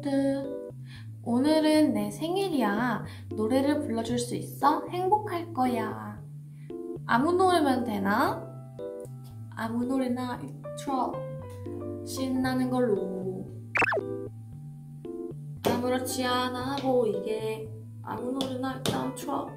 뚜뚜뚜 오늘은 내 생일이야. 노래를 불러줄 수 있어? 행복할 거야. 아무 노래면 되나? 아무 노래나 틀어 신나는 걸로. 아무렇지 않아 보이게. 아무 노래나 일단 틀어